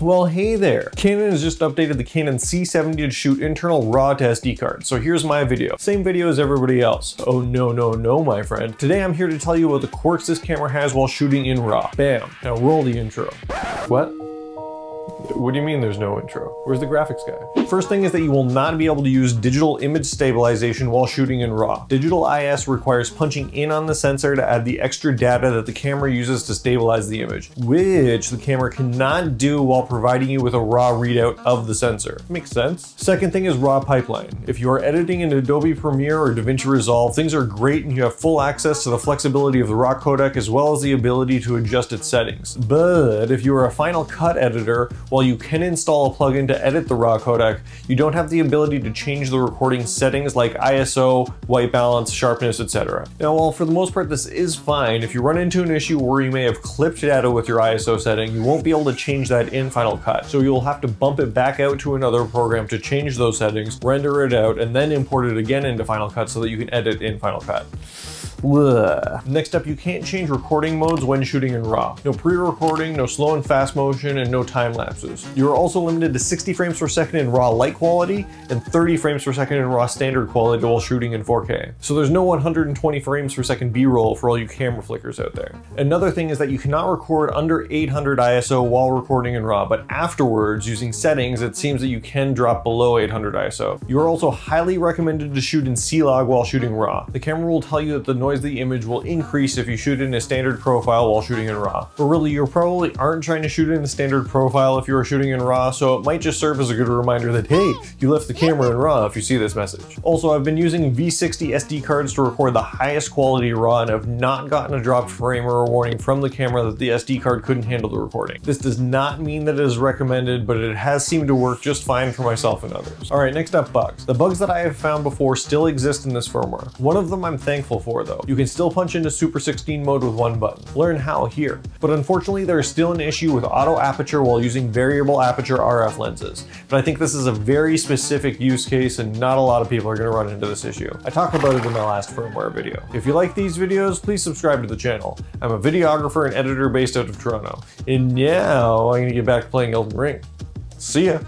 Well, hey there. Canon has just updated the Canon C70 to shoot internal RAW to SD cards, so here's my video. Same video as everybody else. Oh no, no, no, my friend. Today I'm here to tell you about the quirks this camera has while shooting in RAW. Bam. Now roll the intro. What? What do you mean there's no intro? Where's the graphics guy? First thing is that you will not be able to use digital image stabilization while shooting in RAW. Digital IS requires punching in on the sensor to add the extra data that the camera uses to stabilize the image, which the camera cannot do while providing you with a RAW readout of the sensor. Makes sense. Second thing is RAW pipeline. If you are editing in Adobe Premiere or DaVinci Resolve, things are great and you have full access to the flexibility of the RAW codec as well as the ability to adjust its settings. But if you are a Final Cut editor, while you can install a plugin to edit the RAW codec, you don't have the ability to change the recording settings like ISO, white balance, sharpness, etc. Now while for the most part this is fine, if you run into an issue where you may have clipped data with your ISO setting, you won't be able to change that in Final Cut. So you'll have to bump it back out to another program to change those settings, render it out, and then import it again into Final Cut so that you can edit in Final Cut. Next up, you can't change recording modes when shooting in RAW. No pre-recording, no slow and fast motion, and no time lapses. You are also limited to 60 frames per second in RAW light quality and 30 frames per second in RAW standard quality while shooting in 4K. So there's no 120 frames per second B-roll for all you camera flickers out there. Another thing is that you cannot record under 800 ISO while recording in RAW, but afterwards, using settings, it seems that you can drop below 800 ISO. You are also highly recommended to shoot in C-Log while shooting RAW. The camera will tell you that the noise noise the image will increase if you shoot in a standard profile while shooting in RAW. But really, you probably aren't trying to shoot in a standard profile if you are shooting in RAW, so it might just serve as a good reminder that, hey, you left the camera in RAW if you see this message. Also, I've been using V60 SD cards to record the highest quality RAW and have not gotten a dropped frame or a warning from the camera that the SD card couldn't handle the recording. This does not mean that it is recommended, but it has seemed to work just fine for myself and others. Alright, next up bugs. The bugs that I have found before still exist in this firmware. One of them I'm thankful for though. You can still punch into Super 16 mode with one button. Learn how here. But unfortunately there is still an issue with auto aperture while using variable aperture RF lenses. But I think this is a very specific use case and not a lot of people are going to run into this issue. I talked about it in my last firmware video. If you like these videos, please subscribe to the channel. I'm a videographer and editor based out of Toronto. And now I'm going to get back to playing Elden Ring. See ya!